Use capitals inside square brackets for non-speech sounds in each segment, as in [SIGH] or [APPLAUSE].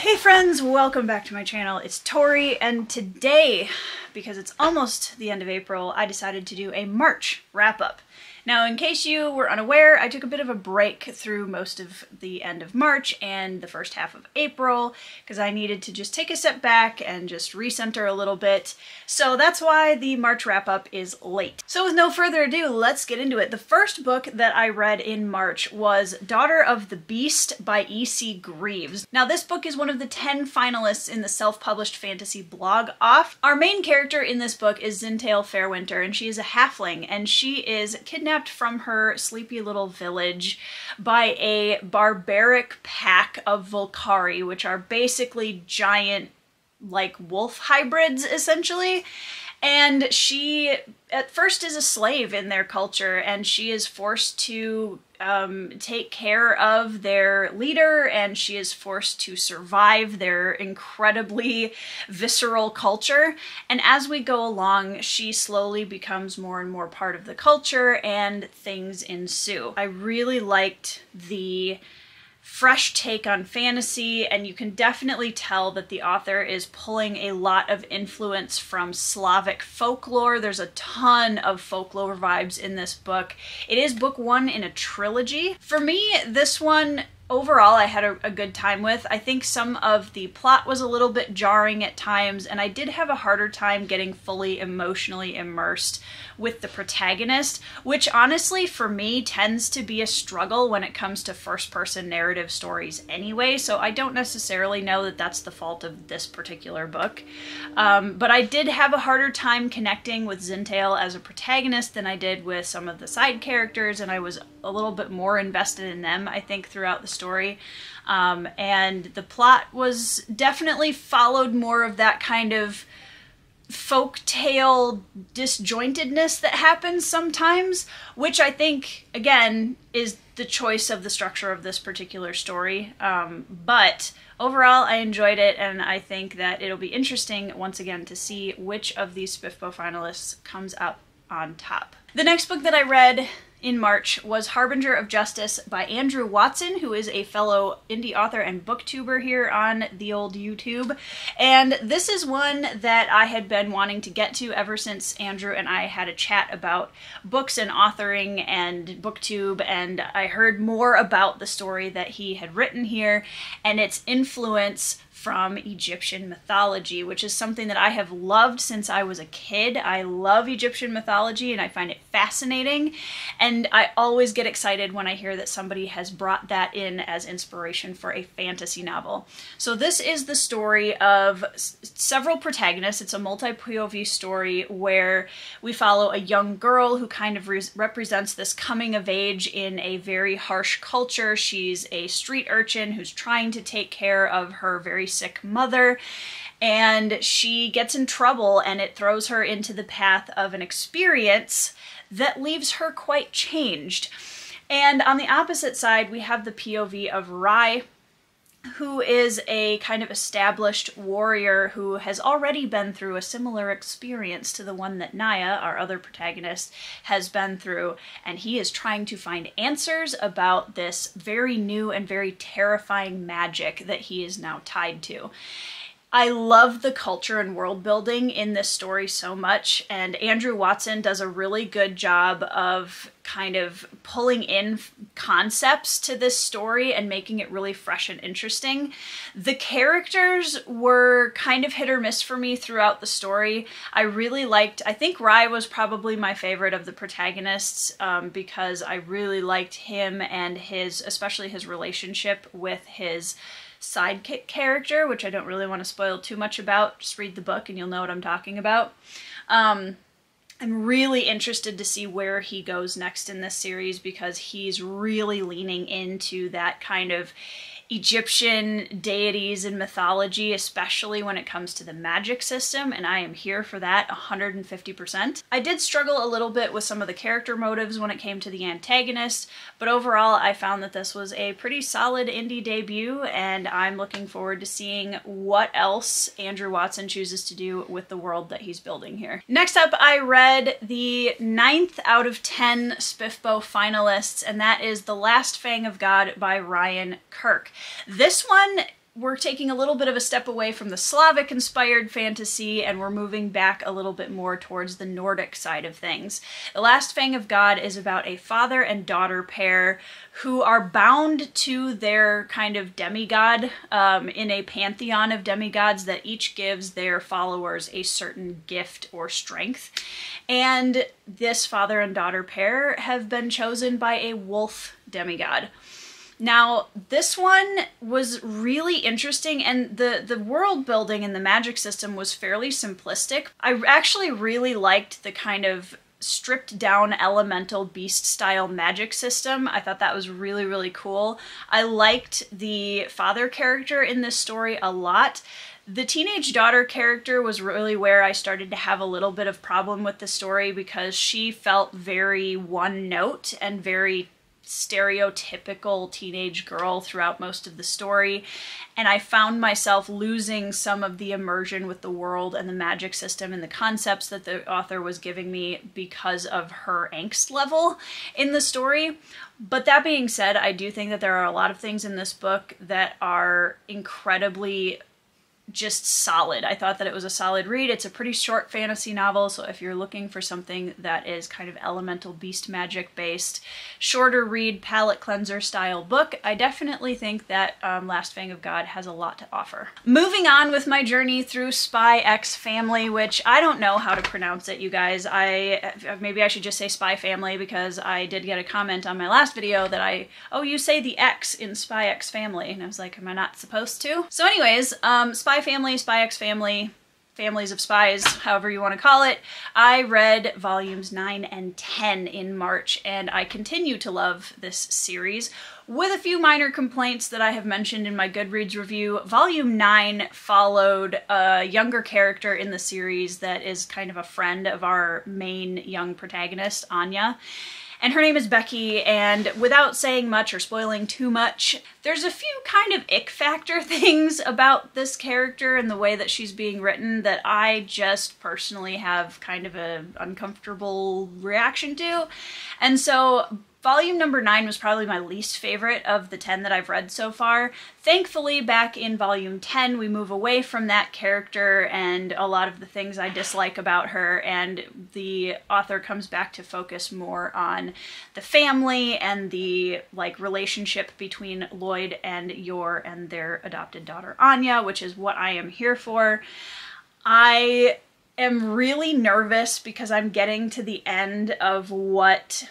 Hey friends, welcome back to my channel. It's Tori, and today, because it's almost the end of April, I decided to do a March wrap-up. Now, in case you were unaware, I took a bit of a break through most of the end of March and the first half of April because I needed to just take a step back and just recenter a little bit. So that's why the March wrap up is late. So with no further ado, let's get into it. The first book that I read in March was Daughter of the Beast by E.C. Greaves. Now this book is one of the 10 finalists in the self-published fantasy blog off. Our main character in this book is Zintail Fairwinter and she is a halfling and she is kidnapped kidnapped from her sleepy little village by a barbaric pack of Volcari, which are basically giant, like wolf hybrids, essentially. And she, at first, is a slave in their culture, and she is forced to um, take care of their leader, and she is forced to survive their incredibly visceral culture. And as we go along, she slowly becomes more and more part of the culture, and things ensue. I really liked the fresh take on fantasy, and you can definitely tell that the author is pulling a lot of influence from Slavic folklore. There's a ton of folklore vibes in this book. It is book one in a trilogy. For me, this one overall I had a, a, good time with. I think some of the plot was a little bit jarring at times, and I did have a harder time getting fully emotionally immersed with the protagonist, which honestly for me tends to be a struggle when it comes to first person narrative stories anyway, so I don't necessarily know that that's the fault of this particular book. Um, but I did have a harder time connecting with Zintail as a protagonist than I did with some of the side characters, and I was a little bit more invested in them, I think, throughout the story. Um, and the plot was definitely followed more of that kind of folk tale disjointedness that happens sometimes, which I think, again, is the choice of the structure of this particular story. Um, but overall, I enjoyed it, and I think that it'll be interesting once again to see which of these SPFBO finalists comes out on top. The next book that I read in March was Harbinger of Justice by Andrew Watson, who is a fellow indie author and booktuber here on the old YouTube. And this is one that I had been wanting to get to ever since Andrew and I had a chat about books and authoring and booktube, and I heard more about the story that he had written here and its influence from Egyptian mythology, which is something that I have loved since I was a kid. I love Egyptian mythology and I find it fascinating. And I always get excited when I hear that somebody has brought that in as inspiration for a fantasy novel. So this is the story of several protagonists. It's a multi-POV story where we follow a young girl who kind of re represents this coming of age in a very harsh culture. She's a street urchin who's trying to take care of her very sick mother and she gets in trouble and it throws her into the path of an experience that leaves her quite changed. And on the opposite side, we have the POV of Rai, who is a kind of established warrior who has already been through a similar experience to the one that Naya, our other protagonist, has been through, and he is trying to find answers about this very new and very terrifying magic that he is now tied to. I love the culture and world building in this story so much, and Andrew Watson does a really good job of kind of pulling in concepts to this story and making it really fresh and interesting. The characters were kind of hit or miss for me throughout the story. I really liked, I think Rye was probably my favorite of the protagonists um, because I really liked him and his, especially his relationship with his sidekick character, which I don't really want to spoil too much about. Just read the book and you'll know what I'm talking about. Um, I'm really interested to see where he goes next in this series because he's really leaning into that kind of Egyptian deities and mythology, especially when it comes to the magic system, and I am here for that 150%. I did struggle a little bit with some of the character motives when it came to the antagonist, but overall I found that this was a pretty solid indie debut, and I'm looking forward to seeing what else Andrew Watson chooses to do with the world that he's building here. Next up, I read the ninth out of 10 SPFBO finalists, and that is The Last Fang of God by Ryan Kirk. This one we're taking a little bit of a step away from the Slavic inspired fantasy and we're moving back a little bit more towards the Nordic side of things. The Last Fang of God is about a father and daughter pair who are bound to their kind of demigod um, in a pantheon of demigods that each gives their followers a certain gift or strength. And this father and daughter pair have been chosen by a wolf demigod. Now, this one was really interesting and the, the world building and the magic system was fairly simplistic. I actually really liked the kind of stripped down elemental beast style magic system. I thought that was really, really cool. I liked the father character in this story a lot. The teenage daughter character was really where I started to have a little bit of problem with the story because she felt very one note and very stereotypical teenage girl throughout most of the story. And I found myself losing some of the immersion with the world and the magic system and the concepts that the author was giving me because of her angst level in the story. But that being said, I do think that there are a lot of things in this book that are incredibly just solid. I thought that it was a solid read. It's a pretty short fantasy novel, so if you're looking for something that is kind of elemental beast magic based, shorter read, palate cleanser style book, I definitely think that um, Last Fang of God has a lot to offer. Moving on with my journey through Spy X Family, which I don't know how to pronounce it, you guys. I Maybe I should just say Spy Family because I did get a comment on my last video that I, oh, you say the X in Spy X Family, and I was like, am I not supposed to? So anyways, um, Spy Family, Spy X Family, Families of Spies, however you want to call it. I read volumes 9 and 10 in March, and I continue to love this series. With a few minor complaints that I have mentioned in my Goodreads review, Volume 9 followed a younger character in the series that is kind of a friend of our main young protagonist, Anya and her name is Becky, and without saying much or spoiling too much, there's a few kind of ick factor [LAUGHS] things about this character and the way that she's being written that I just personally have kind of an uncomfortable reaction to. And so Volume number 9 was probably my least favorite of the 10 that I've read so far. Thankfully, back in Volume 10, we move away from that character and a lot of the things I dislike about her, and the author comes back to focus more on the family and the like relationship between Lloyd and Yor and their adopted daughter Anya, which is what I am here for. I am really nervous because I'm getting to the end of what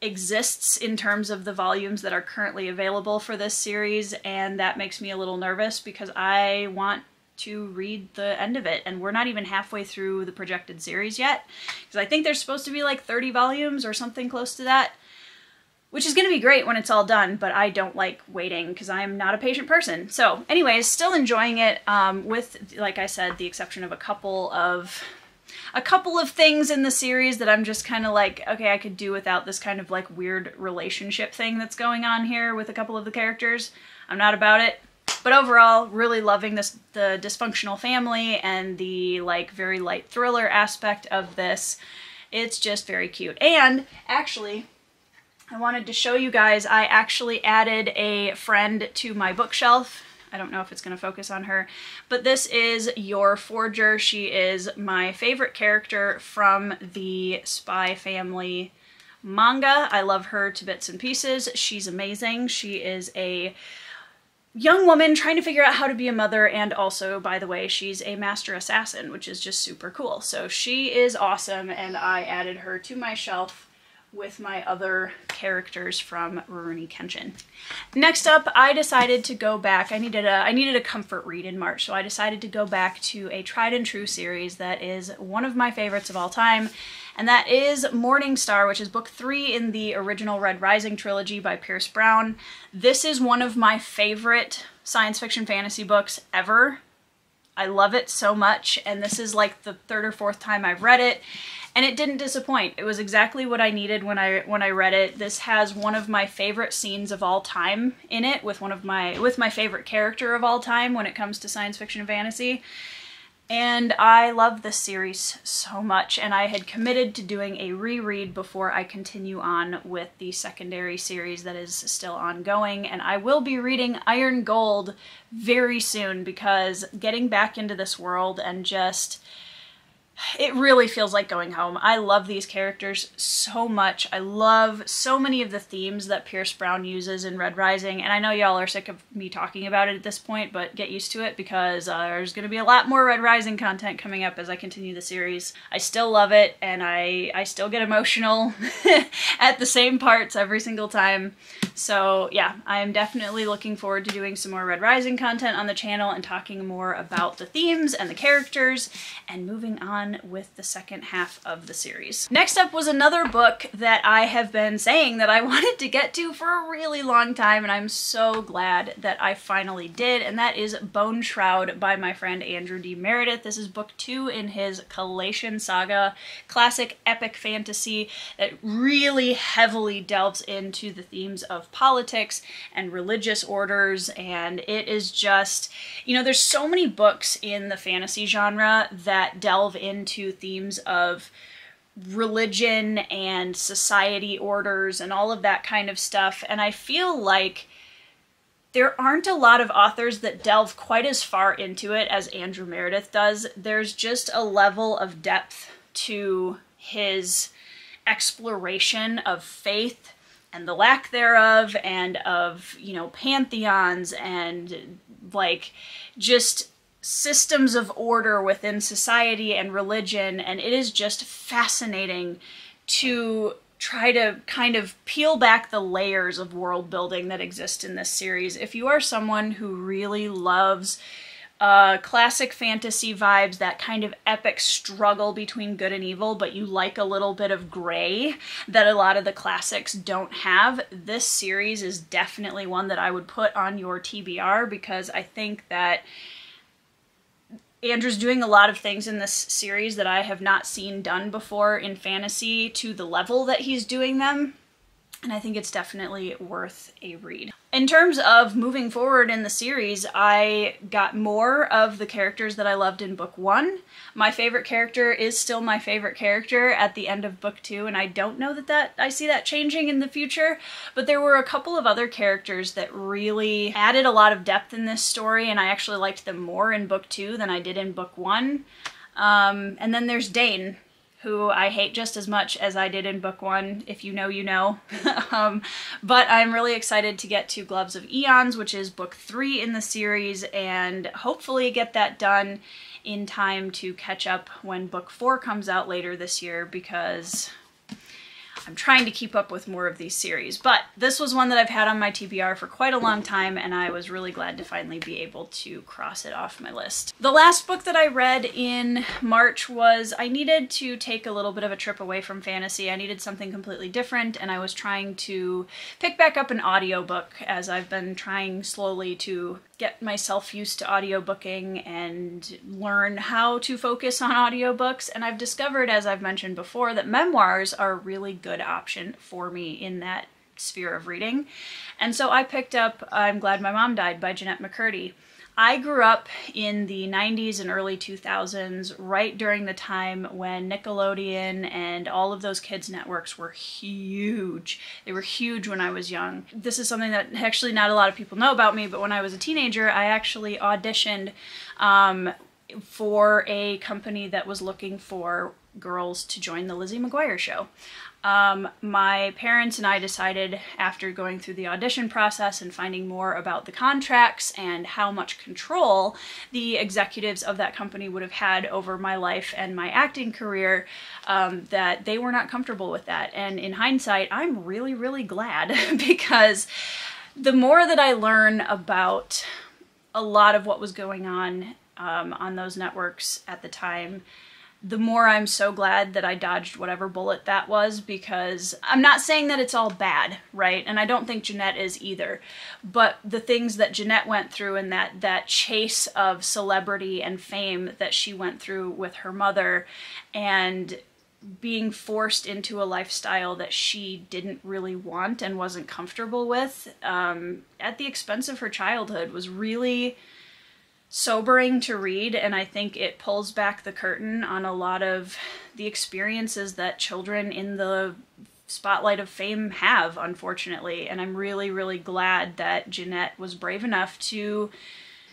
exists in terms of the volumes that are currently available for this series, and that makes me a little nervous because I want to read the end of it, and we're not even halfway through the projected series yet, because I think there's supposed to be like 30 volumes or something close to that, which is going to be great when it's all done, but I don't like waiting because I'm not a patient person. So anyways, still enjoying it um, with, like I said, the exception of a couple of a couple of things in the series that I'm just kind of like, okay, I could do without this kind of like weird relationship thing that's going on here with a couple of the characters. I'm not about it. But overall, really loving this the dysfunctional family and the like very light thriller aspect of this. It's just very cute. And actually, I wanted to show you guys, I actually added a friend to my bookshelf I don't know if it's going to focus on her. But this is Yor Forger. She is my favorite character from the Spy Family manga. I love her to bits and pieces. She's amazing. She is a young woman trying to figure out how to be a mother and also by the way she's a master assassin which is just super cool so she is awesome and I added her to my shelf with my other characters from Rurouni Kenshin. Next up, I decided to go back. I needed a I needed a comfort read in March, so I decided to go back to a tried and true series that is one of my favorites of all time, and that is Morning Star, which is book three in the original Red Rising trilogy by Pierce Brown. This is one of my favorite science fiction fantasy books ever. I love it so much, and this is like the third or fourth time I've read it and it didn't disappoint. It was exactly what I needed when I when I read it. This has one of my favorite scenes of all time in it with one of my with my favorite character of all time when it comes to science fiction and fantasy. And I love this series so much, and I had committed to doing a reread before I continue on with the secondary series that is still ongoing. And I will be reading Iron Gold very soon because getting back into this world and just it really feels like going home. I love these characters so much. I love so many of the themes that Pierce Brown uses in Red Rising, and I know y'all are sick of me talking about it at this point, but get used to it because uh, there's going to be a lot more Red Rising content coming up as I continue the series. I still love it, and I, I still get emotional [LAUGHS] at the same parts every single time. So yeah, I'm definitely looking forward to doing some more Red Rising content on the channel and talking more about the themes and the characters and moving on with the second half of the series. Next up was another book that I have been saying that I [LAUGHS] wanted to get to for a really long time and I'm so glad that I finally did and that is Bone Shroud by my friend Andrew D. Meredith. This is book two in his Collation Saga, classic epic fantasy that really heavily delves into the themes of politics and religious orders and it is just you know there's so many books in the fantasy genre that delve into themes of religion and society orders and all of that kind of stuff and I feel like there aren't a lot of authors that delve quite as far into it as Andrew Meredith does. There's just a level of depth to his exploration of faith and the lack thereof and of you know pantheons and like just systems of order within society and religion and it is just fascinating to try to kind of peel back the layers of world building that exist in this series if you are someone who really loves uh, classic fantasy vibes, that kind of epic struggle between good and evil, but you like a little bit of gray that a lot of the classics don't have. This series is definitely one that I would put on your TBR because I think that Andrew's doing a lot of things in this series that I have not seen done before in fantasy to the level that he's doing them and I think it's definitely worth a read. In terms of moving forward in the series, I got more of the characters that I loved in book one. My favorite character is still my favorite character at the end of book two, and I don't know that, that I see that changing in the future, but there were a couple of other characters that really added a lot of depth in this story, and I actually liked them more in book two than I did in book one. Um, and then there's Dain, who I hate just as much as I did in book one. If you know, you know. [LAUGHS] um, but I'm really excited to get to Gloves of Eons, which is book three in the series, and hopefully get that done in time to catch up when book four comes out later this year because I'm trying to keep up with more of these series, but this was one that I've had on my TBR for quite a long time, and I was really glad to finally be able to cross it off my list. The last book that I read in March was I needed to take a little bit of a trip away from fantasy. I needed something completely different, and I was trying to pick back up an audiobook as I've been trying slowly to get myself used to audiobooking and learn how to focus on audiobooks. And I've discovered, as I've mentioned before, that memoirs are really good option for me in that sphere of reading. And so I picked up I'm Glad My Mom Died by Jennette McCurdy. I grew up in the 90s and early 2000s, right during the time when Nickelodeon and all of those kids' networks were huge. They were huge when I was young. This is something that actually not a lot of people know about me, but when I was a teenager, I actually auditioned um, for a company that was looking for girls to join the Lizzie McGuire show. Um, my parents and I decided after going through the audition process and finding more about the contracts and how much control the executives of that company would have had over my life and my acting career um, that they were not comfortable with that. And in hindsight, I'm really, really glad [LAUGHS] because the more that I learn about a lot of what was going on um, on those networks at the time, the more I'm so glad that I dodged whatever bullet that was because I'm not saying that it's all bad, right? And I don't think Jennette is either. But the things that Jennette went through and that that chase of celebrity and fame that she went through with her mother and being forced into a lifestyle that she didn't really want and wasn't comfortable with um, at the expense of her childhood was really sobering to read, and I think it pulls back the curtain on a lot of the experiences that children in the spotlight of fame have, unfortunately. And I'm really, really glad that Jennette was brave enough to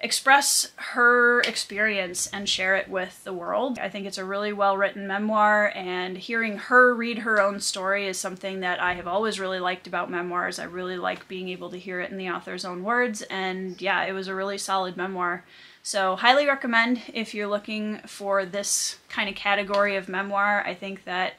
express her experience and share it with the world. I think it's a really well written memoir, and hearing her read her own story is something that I have always really liked about memoirs. I really like being able to hear it in the author's own words, and yeah, it was a really solid memoir. So, highly recommend if you're looking for this kind of category of memoir. I think that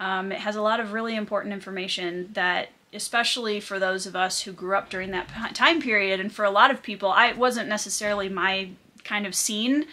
um, it has a lot of really important information that especially for those of us who grew up during that time period and for a lot of people i wasn't necessarily my kind of scene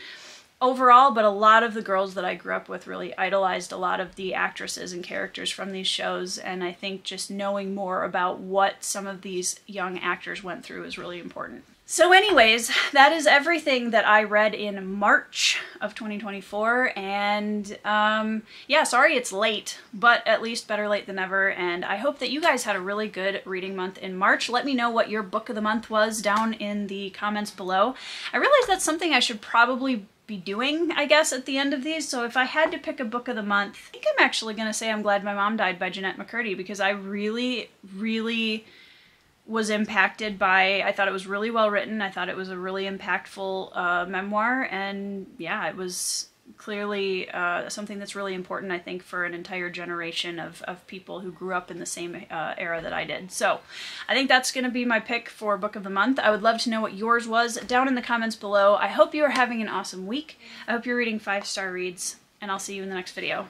overall but a lot of the girls that i grew up with really idolized a lot of the actresses and characters from these shows and i think just knowing more about what some of these young actors went through is really important so anyways, that is everything that I read in March of 2024, and um, yeah, sorry it's late, but at least better late than never, and I hope that you guys had a really good reading month in March. Let me know what your book of the month was down in the comments below. I realize that's something I should probably be doing, I guess, at the end of these, so if I had to pick a book of the month, I think I'm actually going to say I'm Glad My Mom Died by Jennette McCurdy, because I really, really was impacted by i thought it was really well written i thought it was a really impactful uh, memoir and yeah it was clearly uh, something that's really important i think for an entire generation of, of people who grew up in the same uh, era that i did. So i think that's going to be my pick for book of the month. I would love to know what yours was down in the comments below. I hope you are having an awesome week. I hope you're reading five star reads and i'll see you in the next video